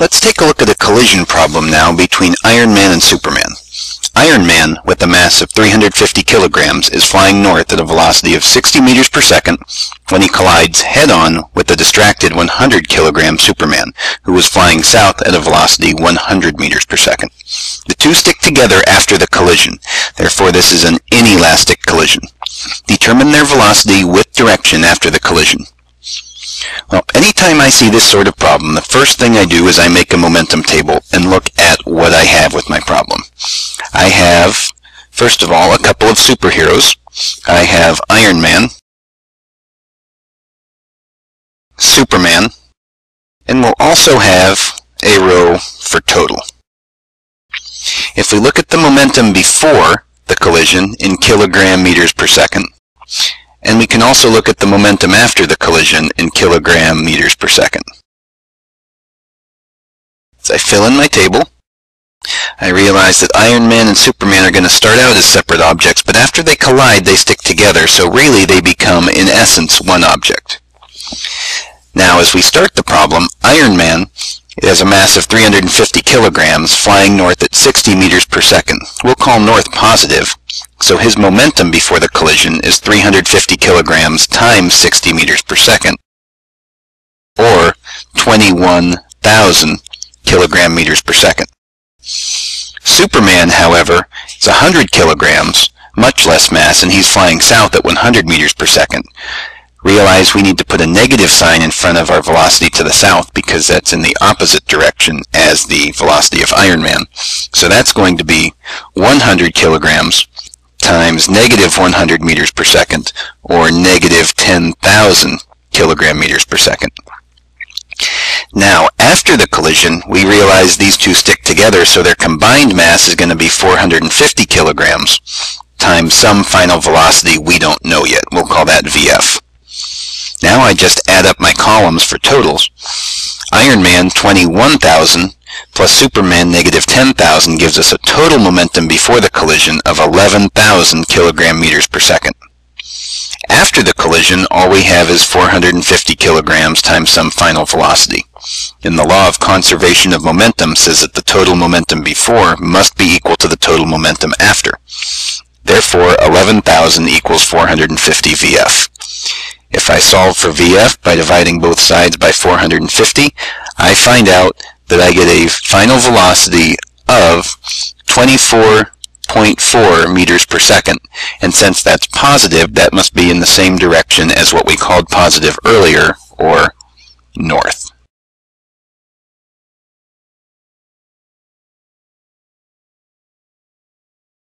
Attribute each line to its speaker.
Speaker 1: Let's take a look at a collision problem now between Iron Man and Superman. Iron Man, with a mass of 350 kilograms, is flying north at a velocity of 60 meters per second when he collides head-on with the distracted 100 kilogram Superman, who is flying south at a velocity 100 meters per second. The two stick together after the collision, therefore this is an inelastic collision. Determine their velocity with direction after the collision. Well, anytime I see this sort of problem, the first thing I do is I make a momentum table and look at what I have with my problem. I have, first of all, a couple of superheroes. I have Iron Man, Superman, and we'll also have a row for total. If we look at the momentum before the collision in kilogram meters per second, and we can also look at the momentum after the collision in kilogram meters per second. As I fill in my table, I realize that Iron Man and Superman are going to start out as separate objects, but after they collide, they stick together, so really they become, in essence, one object. Now, as we start the problem, Iron Man has a mass of 350 kilograms, flying north at 60 meters per second. We'll call north positive, so his momentum before the collision is 350 kilograms times 60 meters per second, or 21,000 kilogram meters per second. Superman, however, is 100 kilograms, much less mass, and he's flying south at 100 meters per second. Realize we need to put a negative sign in front of our velocity to the south because that's in the opposite direction as the velocity of Iron Man. So that's going to be 100 kilograms times negative 100 meters per second, or negative 10,000 kilogram meters per second. Now, after the collision, we realize these two stick together, so their combined mass is going to be 450 kilograms times some final velocity we don't know yet. We'll call that VF. Now I just add up my columns for totals. Iron Man 21,000 plus Superman negative 10,000 gives us a total momentum before the collision of 11,000 kilogram meters per second. After the collision, all we have is 450 kilograms times some final velocity. And the law of conservation of momentum says that the total momentum before must be equal to the total momentum after. Therefore, 11,000 equals 450 VF. If I solve for VF by dividing both sides by 450, I find out that I get a final velocity of 24.4 meters per second. And since that's positive, that must be in the same direction as what we called positive earlier, or north.